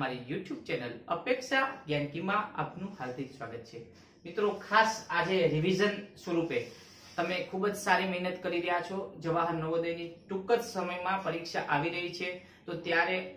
જીતેન્દ્ર ફરી મારી YouTube channel અપેક્ષા જ્ઞાનકીમાં આપનું હાર્દિક સ્વાગત છે. મિત્રો, ખાસ આજે રિવિઝન સ્વરૂપે તમે ખૂબ જ સારી મહેનત કરી રહ્યા છો. જવાહર નવોદયની ટૂંક જ સમયમાં પરીક્ષા આવી રહી છે. તો ત્યારે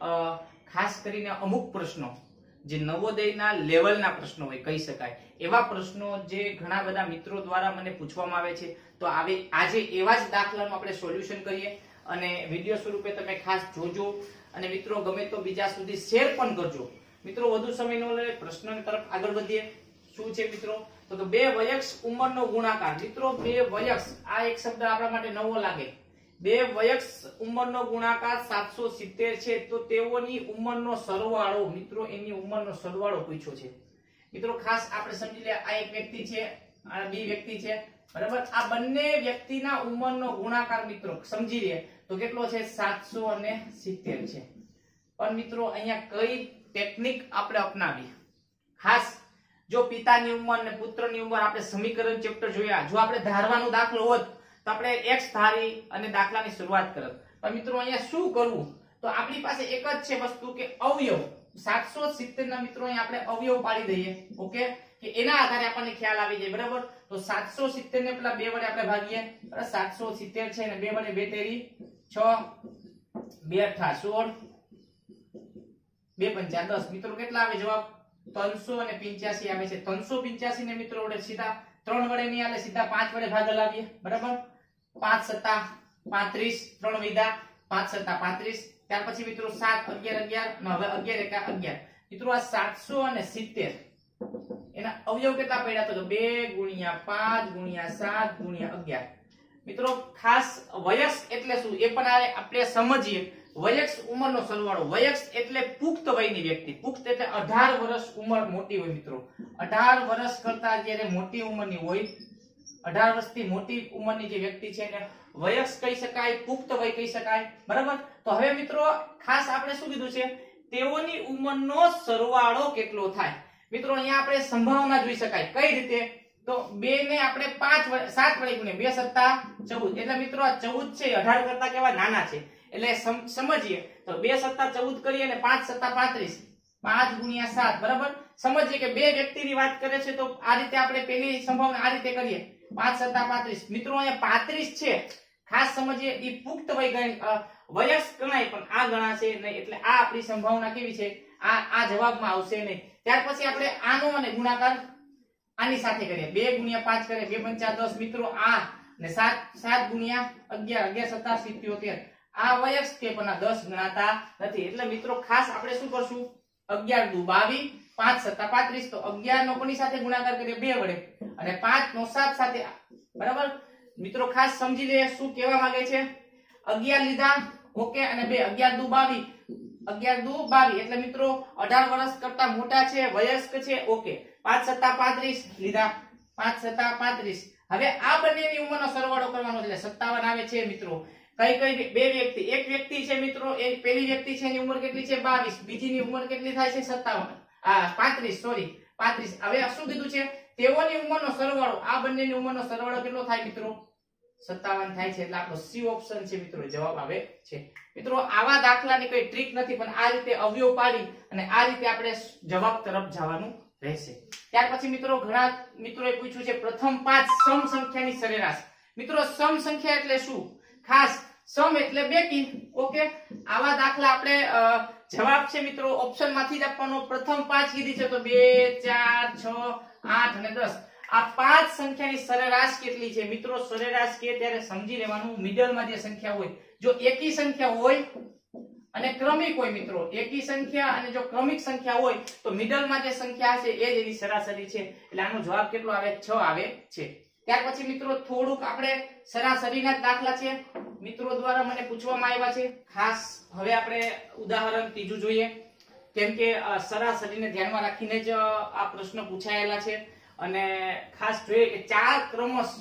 ખાસ કરીને અમુક પ્રશ્નો, જે નવોદયના લેવલના પ્રશ્નો હોય, કહી શકાય, એવા પ્રશ્નો જે ઘણા બધા મિત્રો દ્વારા મને પૂછવામાં આવે છે, તો આવે, આજે એવા જ દાખલાનું આપણે સોલ્યુશન કરીએ. અને વીડિયો સ્વરૂપે તમે ખાસ જોજો. અને મિત્રો, ગમે તો બીજા સુધી શેર પણ કરજો. મિત્રો, વધુ સમય ન લે પ્રશ્ન તરફ આગળ વધીએ. શું છે મિત્રો? તો બે વયક્ષ ઉંમરનો ગુણાકાર. મિત્રો, બે વયક્ષ આ એક શબ્દ આપણા માટે નવો લાગે. બે વયક્ષ ઉંમરનો ગુણાકાર 770 છે, તો તેઓની ઉંમરનો સરવાળો, મિત્રો એની ઉંમરનો સરવાળો પૂછ્યો છે. મિત્રો, ખાસ આપણે સમજી લે, આ એક વ્યક્તિ છે, આ બી વ્યક્તિ છે. બરાબર? આ બંને વ્યક્તિના ઉંમરનો ગુણાકાર, મિત્રો, સમજી લે. તો કેટલો છે? 770 છે. પણ મિત્રો, અહીંયા કઈ ટેકનિક આપણે અપનાવી ખાસ જો પિતાની ઉંમર અને પુત્રની ઉંમર આપણે સમીકરણ ચેપ્ટર જોયા, જો આપણે ધારવાનો દાખલો હોત, તો આપણે એક્સ ધારી અને દાખલાની શરૂઆત કરત. પણ મિત્રો, અહીંયા શું કરવું? તો આપણી પાસે એક જ છે વસ્તુ કે અવયવ. 770 ના મિત્રો આપણે અવયવ પાડી દઈએ, ઓકે? કે એના આધારે આપણને ખ્યાલ આવી જાય, બરાબર? તો 770 ને પેલા બે વડે આપણે ભાગીએ. બરાબર 770 છે ને બે વડે બે તેરી 6 બે અઠા 16 બે પંચા દસ. મિત્રો પાંચ સત્તા, પાંત્રીસ, ત્રણ વિધા પાંચ સત્તા, પાંત્રીસ. ત્યાર પછી મિત્રો, સાત, અગિયાર અગિયાર અગિયાર એકા અગિયાર. મિત્રો, આ સાતસો અને સિત્તેર. એના અવયવ કેટલા પડ્યા તો બે ગુણ્યા પાંચ ગુણ્યા સાત ગુણ્યા અગિયાર. મિત્રો, ખાસ વયસ્ક એટલે શું? એ પણ આપણે સમજીએ. વયસ્ક ઉંમરનો સરવાળો. વયસ્ક એટલે પુખ્ત વયની વ્યક્તિ. પુખ્ત એટલે 18 વર્ષ ઉંમર મોટી હોય, મિત્રો. 18 વર્ષ કરતા જયારે મોટી ઉંમરની હોય 18 વર્ષથી મોટી ઉંમરની જે વ્યક્તિ છે એને વયસ્ક કહી શકાય, પુખ્ત વય કહી શકાય. બરાબર? તો હવે, મિત્રો, ખાસ આપણે શું કીધું છે? તેઓની ઉંમરનો સરવાળો કેટલો થાય? મિત્રો, અહીંયા આપણે સંભાવના જોઈ શકાય. કઈ રીતે? તો બે ને આપણે પાંચ સાત વડે ગુણીએ બે સત્તા ચૌદ. એટલે મિત્રો આ ચૌદ છે, અઢાર કરતા કેવા નાના છે. એટલે સમજીએ. તો બે સત્તા ચૌદ કરીએ અને પાંચ સત્તા પાંત્રીસ. પાંચ ગુણ્યા સાત, બરાબર? સમજીએ કે બે વ્યક્તિની વાત કરે છે તો આ રીતે આપણે પેલી સંભાવના આ રીતે કરીએ. પાંચ સત્તા પાંત્રીસ. મિત્રો, અહીંયા પાંત્રીસ છે. ખાસ સમજીએ એ પુખ્ત વય ગણ વયસ્ક ગણાય, પણ આ ગણાશે નહીં. એટલે આ આપણી સંભાવના કેવી છે? આ આ જવાબમાં આવશે નહીં. ત્યાર પછી આપણે આનો અને ગુણાકાર આની સાથે કરીએ. બે ગુણ્યા પાંચ કરીએ. બે પંચા દસ મિત્રો આ ને સાત સાત ગુણ્યા અગિયાર. અગિયાર સત્તા સિત્યોતેર. આ વયસ કે પણ દસ ગણાતા નથી. એટલે મિત્રો ખાસ આપણે શું કરશું? અગિયાર દુ બાવી, પાંચ સત્તા પાંત્રીસ. તો અગિયાર નો કોની સાથે ગુણાકાર કરીએ? બે વડે. અને પાંચ નો સાત સાથે બરાબર? મિત્રો ખાસ સમજી લે શું કહેવા માંગે છે? અગિયાર લીધા, ઓકે, અને બે. અગિયાર દુ બાવી. અગિયાર દુ બાવી. એટલે મિત્રો અઢાર વર્ષ કરતા મોટા છે, વયસ્ક છે, ઓકે. પાંચ સત્તા પાંત્રીસ, લીધા પાંચ સત્તા પાંત્રીસ. હવે આ બંનેની ઉંમરનો સરવાળો કરવાનો એટલે સત્તાવન આવે છે બે વ્યક્તિ, એક વ્યક્તિ છે મિત્રો પેલી વ્યક્તિ છે, એની ઉંમર કેટલી છે? બાવીસ. બીજીની ઉંમર કેટલી થાય છે? સત્તાવન. આ પાંત્રીસ સોરી પાંત્રીસ. હવે શું કીધું છે? તેઓની ઉંમરનો સરવાળો, આ બંનેની ઉંમરનો સરવાળો કેટલો થાય મિત્રો? સત્તાવન થાય છે, એટલે આપણો સી ઓપ્શન છે મિત્રો જવાબ આવે છે. મિત્રો, આવા દાખલાની કોઈ ટ્રીક નથી, પણ આ રીતે અવયવ પાડી અને આ રીતે આપણે જવાબ તરફ જવાનું રહેશે. ત્યાર પછી મિત્રો ઘણા મિત્રોએ પૂછ્યું છે, પ્રથમ પાંચ સમ સંખ્યાની સરેરાશ. મિત્રો, સમ સંખ્યા એટલે શું? ખાસ, સમ એટલે બેકી ઓકે? આવા દાખલા આપણે જવાબ છે મિત્રો ઓપ્શનમાંથી જ આપવાનો. પ્રથમ પાંચ કીધી છે તો બે, ચાર, છ, આઠ અને દસ. આ પાંચ સંખ્યાની સરેરાશ કેટલી છે? મિત્રો, સરેરાશ કે ત્યારે સમજી લેવાનું મિડલમાં જે સંખ્યા હોય, જો એકી સંખ્યા હોય અને ક્રમિક હોય મિત્રો, એકી સંખ્યા અને જો ક્રમિક સંખ્યા હોય, તો મિડલમાં જે સંખ્યા છે એ જ એની સરાસરી છે. એટલે આનો જવાબ કેટલો આવે? છ આવે છે. ત્યાર પછી મિત્રો, થોડુંક આપણે સરાસરીના દાખલા છે. મિત્રો દ્વારા મને પૂછવામાં આવ્યા છે. ખાસ હવે આપણે ઉદાહરણ ત્રીજું જોઈએ. કેમ કે સરાસરીને ધ્યાનમાં રાખીને જ આ પ્રશ્ન પૂછાયેલા છે. અને ખાસ જોઈએ કે ચાર ક્રમશ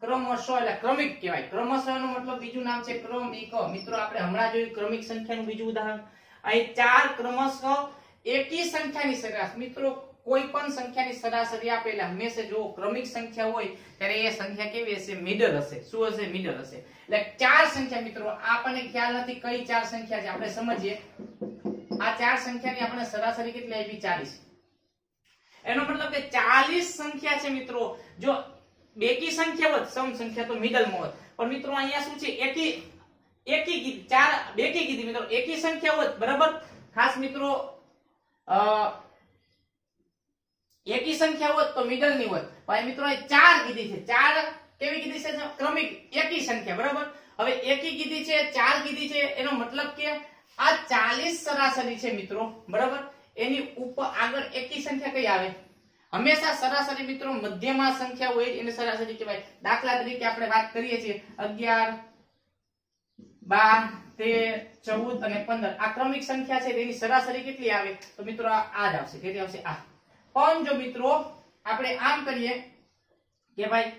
ક્રમશ, એટલે ક્રમિક કહેવાય. ક્રમશ મતલબ બીજું નામ છે ક્રમિક. મિત્રો, આપણે હમણાં જોયું ક્રમિક સંખ્યાનું બીજું ઉદાહરણ. અહીં ચાર ક્રમશ એકી સંખ્યાની સરેરાશ. મિત્રો, કોઈ પણ સંખ્યાની સરાસરી આપે એટલે હંમેશા જો ક્રમિક સંખ્યા હોય, ત્યારે એ સંખ્યા કેવી હશે? મિડલ હશે. શું હશે? મિડલ હશે. એટલે ચાર સંખ્યા, મિત્રો, આપણને ખ્યાલ નથી કઈ ચાર સંખ્યા છે. આપણે સમજીએ. આ ચાર સંખ્યાની આપણે સરાસરી કેટલી આપી? ચાલીસ. એનો મતલબ કે ચાલીસ સંખ્યા છે, મિત્રો. જો બેકી સંખ્યા વત સમ સંખ્યા તો મિડલમાં હોત. પણ મિત્રો, અહીંયા શું છે? એકી એકી કીધી ચાર બેકી કીધી મિત્રો, એકી સંખ્યા હોત, બરાબર? ખાસ મિત્રો એકી સંખ્યા હોત તો મિડલની હોત. પણ મિત્રો ચાર કીધી છે. ચાર કેવી કીધી છે? ક્રમિક એકી સંખ્યા, બરાબર? હવે એકી કીધી છે, ચાર કીધી છે, એનો મતલબ કે આ ચાલીસ સરાસરી છે મિત્રો, બરાબર? એની ઉપર આગળ એકી સંખ્યા કઈ આવે? હંમેશા સરાસરી મિત્રો મધ્યમાં સંખ્યા હોય એને સરાસરી કહેવાય. દાખલા તરીકે આપણે વાત કરીએ છીએ અગિયાર, બાર, તેર, ચૌદ અને પંદર. આ ક્રમિક સંખ્યા છે, તેની સરાસરી કેટલી આવે? તો મિત્રો આ જ આવશે કેટલી આવશે આ. પણ જો મિત્રો આપણે આમ કરીએ કે ભાઈ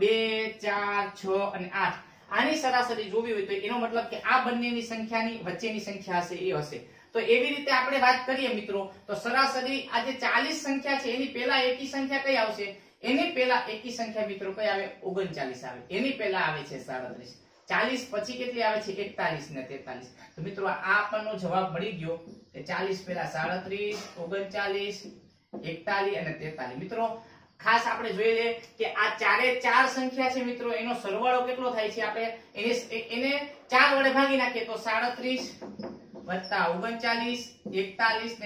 બે, ચાર, છ અને આઠ. આની સરાસરી જોવી હોય તો એનો મતલબ કે આ બંનેની સંખ્યાની વચ્ચેની સંખ્યા હશે, એ હશે. તો એવી રીતે આપણે વાત કરીએ મિત્રો, તો સરાસરી આ જે ચાલીસ સંખ્યા છે, એની પહેલા એકી સંખ્યા કઈ આવશે? એની પહેલા એકી સંખ્યા મિત્રો કઈ આવે? ઓગણચાલીસ આવે. એની પહેલા આવે છે સાડત્રીસ. ચાલીસ પછી કેટલી આવે છે? એકતાલીસ ને તેતાલીસ. તો મિત્રો, આ આપણનો જવાબ મળી ગયો કે ચાલીસ પહેલા સાડત્રીસ, ઓગણચાલીસ, એકતાલીસ અને તેતાલીસ. મિત્રો, ખાસ આપણે જોઈ લે કે આ ચારે ચાર સંખ્યા છે મિત્રો, એનો સરવાળો કેટલો થાય છે આપણે? એને એને ચાર વડે ભાગી નાખીએ તો સાડત્રીસ વત્તા ઓગણચાલીસ, એકતાલીસ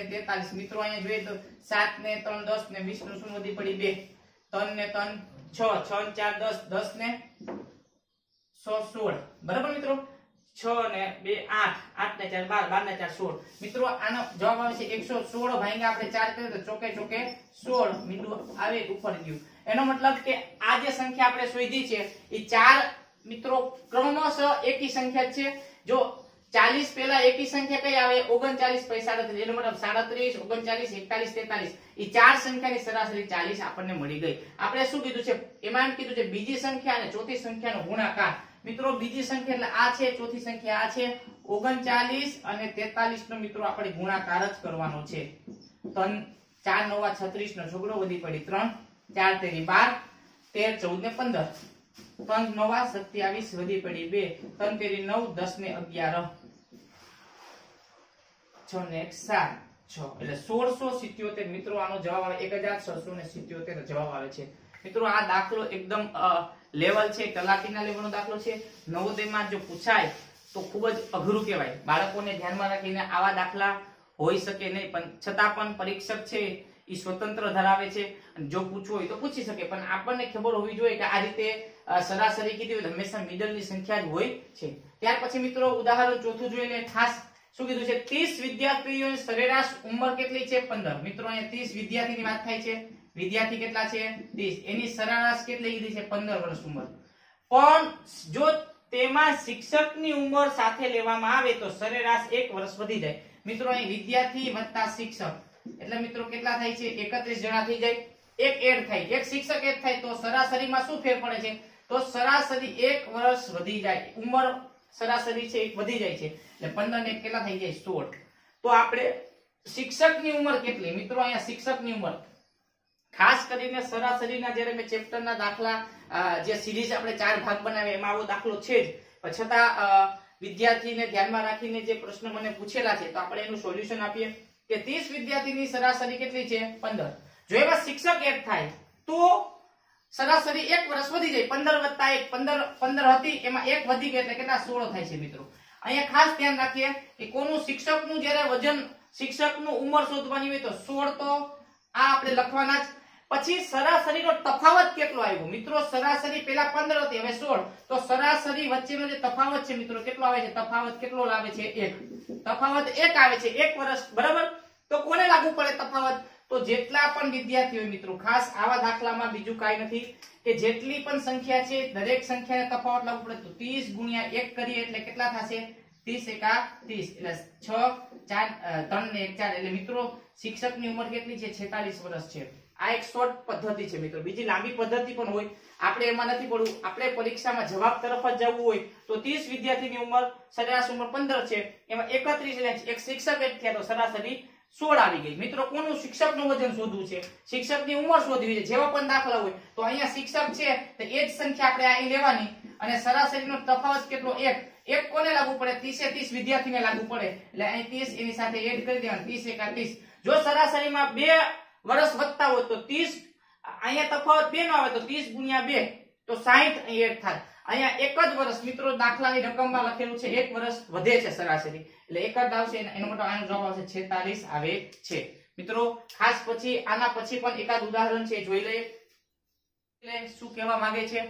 મિત્રો આનો જવાબ આવે છે એકસો સોળ ભાઈ આપણે ચાર કરીએ તો ચોકે ચોકે સોળ મિત્રો આવે ઉપર ગયું. એનો મતલબ કે આ જે સંખ્યા આપણે શોધી છે એ ચાર મિત્રો ક્રમશઃ એકી સંખ્યા છે. જો ચાલીસ પેલા એકી સંખ્યા કઈ આવે? ઓગણચાલીસ પછી એનો મતલબ સાડત્રીસ, ઓગણચાલીસ, એકતાલીસ, તેતાલીસ. એ ચાર સંખ્યાની સરાસરી ચાલીસ આપણને મળી ગઈ. આપણે શું કીધું છે? એમાં એમ કીધું છે, બીજી સંખ્યા અને ચોથી સંખ્યાનો ગુણાકાર. મિત્રો, બીજી સંખ્યા એટલે આ છે, ચોથી સંખ્યા આ છે. ઓગણચાલીસ અને તેતાલીસ નો મિત્રો આપણે ગુણાકાર જ કરવાનો છે. ત્રણ, ચાર, નવા છત્રીસ નો છોકરો વધી પડી. ત્રણ, ચાર, તેરી, બાર, તેર, ચૌદ ને પંદર. ત્રણ, નવા સત્યાવીસ વધી પડી. બે, ત્રણ, તેરી, નવ, દસ ને અગિયાર. છ ને સાત છ. એટલે સોળસો સિત્યોતેર મિત્રો, આનો જવાબ આવે એક હજાર છસો ને સિત્યોતેર જવાબ આવે છે. મિત્રો, આ દાખલો એકદમ લેવલ છે, કલાકીના લેવલનો દાખલો છે. નવોદયમાં જો પૂછાય, તો ખૂબ જ અઘરું કહેવાય. બાળકોને ધ્યાનમાં રાખીને આવા દાખલા હોઈ શકે નહીં, પણ છતાં પણ પરીક્ષક છે એ સ્વતંત્ર ધરાવે છે. જો પૂછવું હોય તો પૂછી શકે, પણ આપણને ખબર હોવી જોઈએ કે આ રીતે સરાસરી કીધી હોય હંમેશા મિડલની સંખ્યા જ હોય છે. ત્યાર પછી મિત્રો, ઉદાહરણ ચોથું જોઈને ખાસ શું કીધું છે? 30 વિદ્યાર્થીઓની સરેરાશ ઉંમર કેટલી છે? 15 મિત્રો, અહીંયા 30 વિદ્યાર્થીની વાત થાય છે. વિદ્યાર્થી કેટલા છે? 30 એની સરેરાશ કેટલી કીધી છે? 15 વર્ષ ઉંમર. પણ જો તેમાં શિક્ષકની ઉંમર સાથે લેવામાં આવે તો સરેરાશ એક વર્ષ વધી જાય. મિત્રો, અહીં વિદ્યાર્થી વત્તા શિક્ષક. એટલે મિત્રો, કેટલા થાય છે? 31 જણા થઈ જાય. એક એડ થાય. એક શિક્ષક એડ થાય તો સરાસરીમાં શું ફેર પડે છે? તો સરાસરી એક વર્ષ વધી જાય. ઉંમર સરાસરી છે એ વધી જાય છે. એટલે 15 ને કેટલા થઈ જાય? સોળ. તો આપણે શિક્ષકની ઉંમર કેટલી? મિત્રો, અહીંયા શિક્ષકની ઉંમર. ખાસ કરીને સરાસરીના જ્યારે મેં ચેપ્ટરના દાખલા જે સિરીઝ આપણે ચાર ભાગ બનાવે એમાં આવો દાખલો છે જ. પણ છતાં વિદ્યાર્થીને ધ્યાનમાં રાખીને જે પ્રશ્ન મને પૂછેલા છે, તો આપણે એનું સોલ્યુશન આપીએ કે 30 વિદ્યાર્થીની સરાસરી કેટલી છે? 15 જો એમાં શિક્ષક એડ થાય, તો સરાસરી એક વર્ષ વધી જાય. 15 વત્તા એક 15 15 હતી, એમાં એક વધી ગઈ એટલે કેટલા 16 થાય છે મિત્રો. અહીંયા ખાસ ધ્યાન રાખીએ કે કોનું શિક્ષકનું જ્યારે વજન શિક્ષકનું ઉંમર શોધવાની હોય તો સોળ તો આ આપણે લખવાના જ. પછી સરાસરીનો તફાવત કેટલો આવ્યો? મિત્રો, સરાસરી પેલા 15 હતી, હવે સોળ. તો સરાસરી વચ્ચેનો જે તફાવત છે મિત્રો, કેટલો આવે છે? તફાવત કેટલો લાવે છે? એક. તફાવત એક આવે છે. એક વર્ષ, બરાબર? તો કોને લાગુ પડે તફાવત? તો જેટલા પણ વિદ્યાર્થીઓ મિત્રો, ખાસ આવા દાખલામાં બીજું કાંઈ નથી કે જેટલી પણ સંખ્યા છે, દરેક સંખ્યાને તફાવત લાગુ પડે તો 30 ગુણ્યા એક કરીએ એટલે કેટલા થશે? 30 એકા 30 એટલે 6 4 3 ને 1 4 એટલે મિત્રો, શિક્ષકની ઉંમર કેટલી છે? 46 વર્ષ છે. આ એક શોર્ટ પદ્ધતિ છે મિત્રો. બીજી લાંબી પદ્ધતિ પણ હોય. આપણે એમાં નથી પડવું. આપણે પરીક્ષામાં જવાબ તરફ જ જવું હોય. તો 30 વિદ્યાર્થીની ઉંમર સરેરાશ ઉંમર 15 છે. એમાં 31 એટલે એક શિક્ષક એક થયા તો સરાસરી સોળ આવી ગઈ. મિત્રો, કોનું શિક્ષકનું વજન શોધવું છે? શિક્ષકની ઉંમર શોધવી છે. જેવા પણ દાખલા હોય, તો અહીંયા શિક્ષક છે, તો એ જ સંખ્યા આપણે અહીં લેવાની. અને સરાસરીનો તફાવત કેટલો? એક. એક કોને લાગુ પડે? ત્રીસે ત્રીસ વિદ્યાર્થીને લાગુ પડે. એટલે અહીં ત્રીસ, એની સાથે એડ કરી દેવાનું. ત્રીસ એકા ત્રીસ. જો સરાસરીમાં બે વર્ષ વધતા હોય, તો ત્રીસ, અહીંયા તફાવત બે નો આવે, તો ત્રીસ ગુણ્યા બે, તો સાહીઠ એડ થાય. અહીંયા એક જ વર્ષ મિત્રો દાખલાની રકમમાં લખેલું છે, એક વર્ષ વધે છે સરાસરી. એટલે એક જ આવશે, એનો મતલબ આનો જવાબ આવશે છેતાલીસ આવે છે. મિત્રો, ખાસ પછી, આના પછી પણ એકાદ ઉદાહરણ છે, જોઈ લઈએ. એટલે શું કહેવા માંગે છે?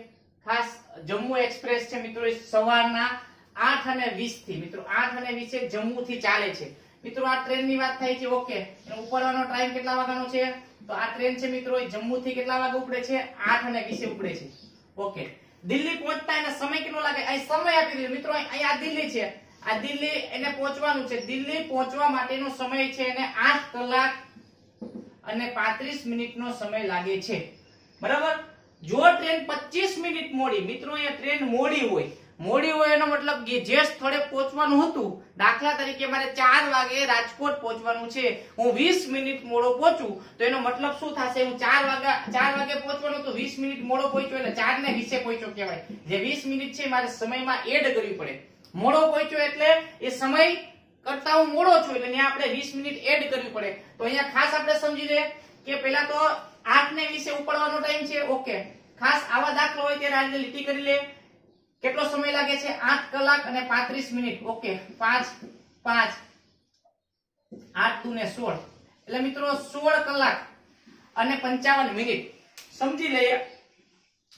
ખાસ જમ્મુ એક્સપ્રેસ છે મિત્રો સવારના આઠ અને વીસથી. મિત્રો, આઠ અને વીસે જમ્મુ થી ચાલે છે. મિત્રો, આ ટ્રેનની વાત થાય છે, ઓકે. ઉપડવાનો ટાઈમ કેટલા વાગ્યાનો છે? તો આ ટ્રેન છે મિત્રો જમ્મુ થી કેટલા વાગે ઉપડે છે? આઠ અને વીસે ઉપડે છે. ઓકે. દિલ્હી પહોંચતા એને સમય કેટલો લાગે? અહીં સમય આપી દીધો. મિત્રો, અહીં આ દિલ્હી છે. આ દિલ્હી એને પહોંચવાનું છે. દિલ્હી પહોંચવા માટેનો સમય છે એને આઠ કલાક અને પાંત્રીસ મિનિટનો સમય લાગે છે. બરાબર? જો ટ્રેન 25 મિનિટ મોડી, મિત્રો એ ટ્રેન મોડી હોય મોડી હોય એનો મતલબ કે જે સ્થળે પહોંચવાનું હતું, દાખલા તરીકે મારે ચાર વાગે રાજકોટ પહોંચવાનું છે, હું વીસ મિનિટ મોડો પહોંચું, તો એનો મતલબ શું થશે? હું ચાર વાગ્યા, ચાર વાગે પહોંચવાનું તો વીસ મિનિટ મોડો પહોંચ્યો એટલે ચાર ને 20 પહોંચ્યો કહેવાય. જે વીસ મિનિટ છે, મારે સમયમાં એડ કરવી પડે. મોડો પહોંચ્યો એટલે એ સમય કરતા હું મોડો છું એટલે ત્યાં આપણે વીસ મિનિટ એડ કરવી પડે. તો અહીંયા ખાસ આપણે સમજી લઈએ કે પેલા તો આઠ ને વીસે ઉપડવાનો ટાઈમ છે, ઓકે. ખાસ આવા દાખલા હોય ત્યારે આજે લીટી કરી લે. કેટલો સમય લાગે છે? આઠ કલાક અને પાંત્રીસ મિનિટ. ઓકે, પાંચ પાંચ, આઠ દુ ને સોળ. એટલે મિત્રો, સોળ કલાક અને પંચાવન મિનિટ. સમજી લઈએ.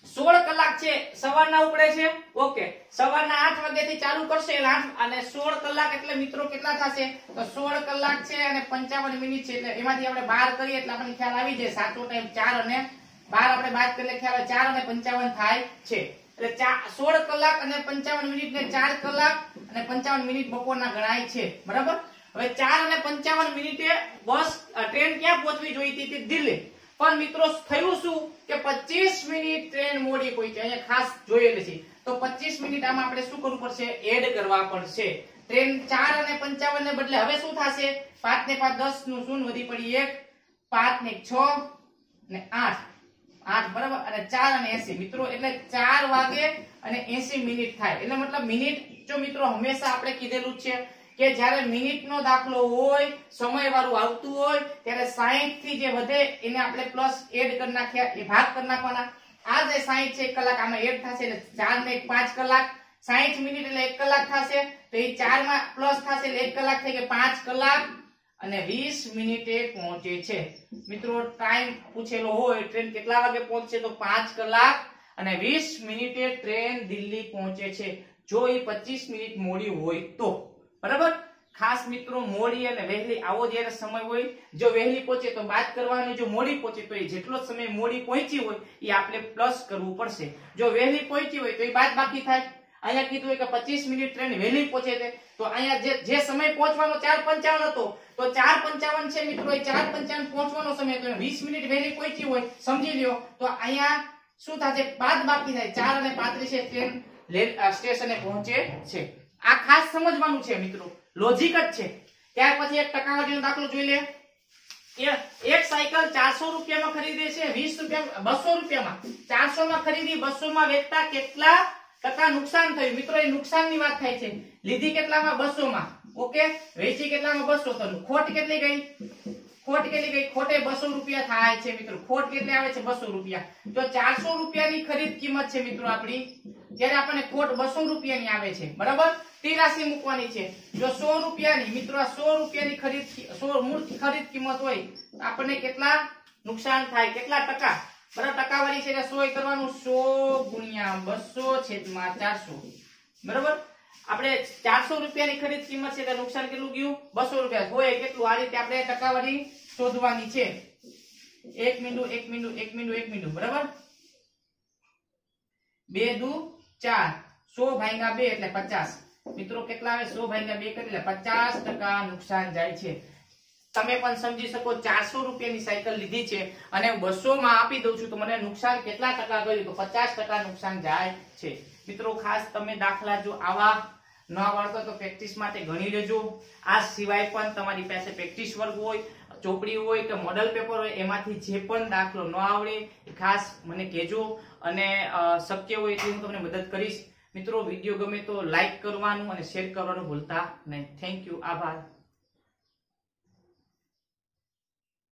સોળ કલાક છે, સવારના ઉપડે છે? ઓકે, સવારના આઠ વાગ્યાથી ચાલુ કરશે એટલે અને સોળ કલાક એટલે મિત્રો કેટલા થશે? તો સોળ કલાક છે અને પંચાવન મિનિટ છે, એટલે એમાંથી આપણે બાર કરીએ એટલે આપણને ખ્યાલ આવી જાય. સાચો ટાઈમ ચાર અને બાર આપણે બાદ કરીએ ખ્યાલ ચાર અને પંચાવન થાય છે. એટલે સોળ કલાક અને પંચાવન મિનિટ ને ચાર કલાક અને પંચાવન મિનિટ બપોરના ગણાય છે. બરાબર? હવે ચાર અને પંચાવન મિનિટે બસ ટ્રેન ક્યાં પહોંચવી જોઈતી હતી દિલ્હી. પણ મિત્રો, થયું શું કે 25 મિનિટ ટ્રેન મોડી પહોંચી અહીંયા ખાસ જોયેલી છે. તો 25 મિનિટ આમાં આપણે શું કરવું પડશે? એડ કરવા પડશે. ટ્રેન ચાર અને પંચાવન ને બદલે હવે શું થશે? પાંચ ને પાંચ, દસનું શૂન્ય વધી પડી એક, પાંચ ને છ ને આઠ. આઠ બરાબર? અને ચાર અને એસી. મિત્રો, એટલે ચાર વાગે અને એસી મિનિટ થાય. એટલે મતલબ મિનિટ, જો મિત્રો હંમેશા આપણે કીધેલું છે કે જ્યારે મિનિટનો દાખલો હોય સમય વાળું આવતું હોય, ત્યારે 60 થી જે વધે, એને આપણે પ્લસ એડ કરી નાખ્યા, એ ભાગ કરી નાખવાના. આ જે 60 છે, એક કલાક આમાં એડ થશે, એટલે ચાર ને પાંચ કલાક. 60 મિનિટ એટલે એક કલાક થશે, તો એ ચારમાં પ્લસ થશે, એટલે એક કલાક થઈ કે પાંચ કલાક. અને 20 મિનિટે પહોંચે છે. મિત્રો ટાઈમ પૂછેલો હોય ટ્રેન કેટલા વાગે પહોંચશે તો 5 કલાક અને 20 મિનિટે ટ્રેન દિલ્હી પહોંચે છે. જો એ 25 મિનિટ મોડી હોય તો. બરાબર? ખાસ મિત્રો, મોડી અને વહેલી, આવો જ્યારે સમય હોય, જો વહેલી પહોંચે તો બાદ કરવાની, જો મોડી પહોંચે તો એ જેટલો સમય મોડી પહોંચી હોય, એ આપણે પ્લસ કરવું પડશે. જો વહેલી પહોંચી હોય તો એ બાદ બાકી થાય. અહીંયા કીધું કે 25 મિનિટ ટ્રેન વહેલી પહોંચે છે. તો અહીંયા જે સમય પહોંચવાનો ચાર પંચાવન હતો, તો ચાર પંચાવન છે મિત્રો ચાર પંચાવન પહોંચવાનો સમય હતો. વીસ મિનિટ વહેલી પહોંચી હોય, સમજી લ્યો. તો અહીંયા શું થશે? બાદ બાકી થાય. ચાર અને પાંત્રીસે ટ્રેન સ્ટેશને પહોંચે છે. આ ખાસ સમજવાનું છે મિત્રો. લોજિક જ છે. ત્યાર પછી એક ટકાવારીનો દાખલો જોઈ લે. એક સાયકલ ચારસો રૂપિયામાં ખરીદે છે, વીસ રૂપિયા બસો રૂપિયામાં. ચારસો માં ખરીદી બસો માં વેચતા કેટલા ટકા નુકસાન થયું. મિત્રો એ નુકસાનની વાત થાય છે. લીધી કેટલામાં? બસો માં ઓકે? વેચી કેટલામાં? બસો થયું. ખોટ કેટલી ગઈ? ખોટ કેટલી ગઈ? ખોટે બસો રૂપિયા થાય છે, મિત્રો. ખોટ કેટલી આવે છે? બસો રૂપિયા. તો ચારસો રૂપિયાની ખરીદ કિંમત છે, મિત્રો, આપણી. જયારે આપણને ખોટ બસો રૂપિયાની આવે છે. બરાબર? તે રાશિ મૂકવાની છે. જો સો રૂપિયાની, મિત્રો સો રૂપિયાની ખરીદ સો મૂળ ખરીદ કિંમત હોય આપણને કેટલા નુકસાન થાય? કેટલા ટકા? બરાબર ટકાવારી છે એટલે સો એ કરવાનું સો ગુણ્યા બસો છેદમાં ચારસો. બરાબર? આપણે ચારસો રૂપિયાની ખરીદ કિંમત છે એટલે નુકસાન કેટલું ગયું? બસો રૂપિયા. હોય કેટલું? આ રીતે આપણે ટકાવારી શોધવાની છે. એક મિનિટ એક મિનિટ એક મિનિટ એક મિનિટ બરાબર? બે દુ ચાર. સો ભાગ્યા બે એટલે પચાસ. મિત્રો, કેટલા આવે? સો ભાગ્યા બે એટલે પચાસ ટકા નુકસાન જાય છે. તમે પણ સમજી શકો ચારસો રૂપિયાની સાયકલ લીધી છે અને બસો માં આપી દઉં છું તો મને નુકસાન કેટલા ટકા ગયું તો પચાસ ટકા નુકસાન જાય છે. મિત્રો, ખાસ તમે દાખલા જો આવા ન આવડતો તો પ્રેક્ટિસ માટે ગણી લેજો. આ સિવાય પણ તમારી પાસે પ્રેક્ટિસ વર્ક હોય, ચોપડી હોય કે મોડલ પેપર હોય, એમાંથી જે પણ દાખલો ન આવડે ખાસ મને કહેજો અને શક્ય હોય એટલી હું તમને મદદ કરીશ. મિત્રો, વીડિયો ગમે તો લાઈક કરવાનું અને શેર કરવાનું ભૂલતા નહીં. થેન્ક યુ આભાર.